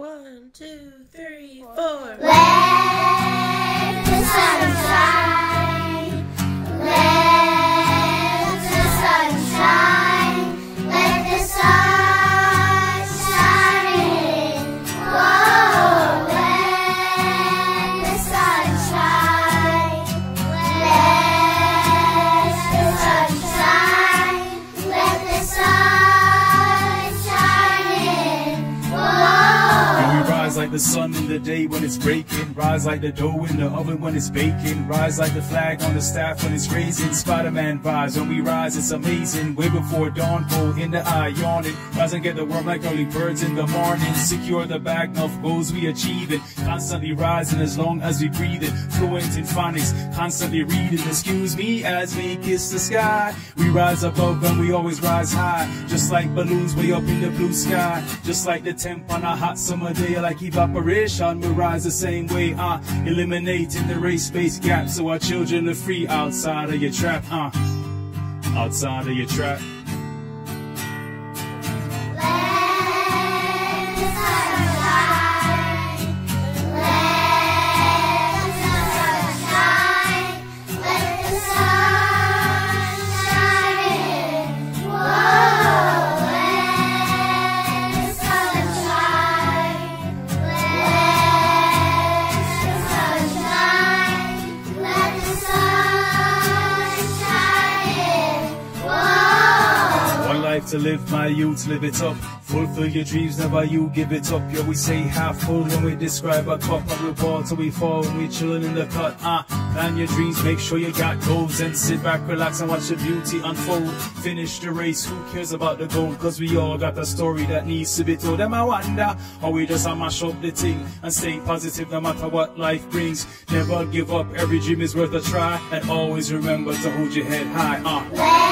One, two, three, four. Let the sun shine. Like the sun in the day when it's breaking. Rise like the dough in the oven when it's baking. Rise like the flag on the staff when it's raising. Spider-Man vibes when we rise, it's amazing. Way before dawn, pull in the eye, yawning. Rise and get the worm like early birds in the morning. Secure the bag of goals we achieve it. Constantly rising as long as we breathe it. Fluent in phonics, constantly reading. Excuse me as we kiss the sky. We rise above and we always rise high. Just like balloons way up in the blue sky. Just like the temp on a hot summer day. Like evaporation, we rise the same way. Uh, eliminating the race-based gap so our children are free outside of your trap. Uh, outside of your trap. Life to live, my youth, live it up. Fulfill your dreams, never you give it up. Yeah, we say half full when we describe a cup. And we till we fall when we chillin' in the cut. Ah, plan your dreams, make sure you got goals. And sit back, relax, and watch the beauty unfold. Finish the race, who cares about the goal? Cause we all got a story that needs to be told. Them I wonder, or we just a mash up the thing and stay positive no matter what life brings. Never give up, every dream is worth a try. And always remember to hold your head high. Ah.